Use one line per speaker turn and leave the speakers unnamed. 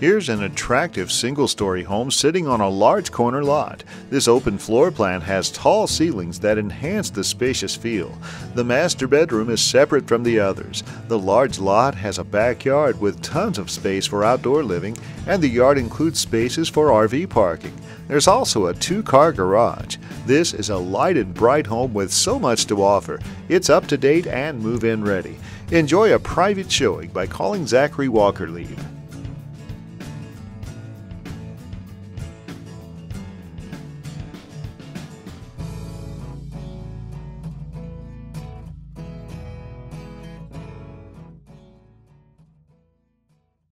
Here's an attractive single story home sitting on a large corner lot. This open floor plan has tall ceilings that enhance the spacious feel. The master bedroom is separate from the others. The large lot has a backyard with tons of space for outdoor living, and the yard includes spaces for RV parking. There's also a two car garage. This is a lighted, bright home with so much to offer. It's up to date and move in ready. Enjoy a private showing by calling Zachary Walkerlieb.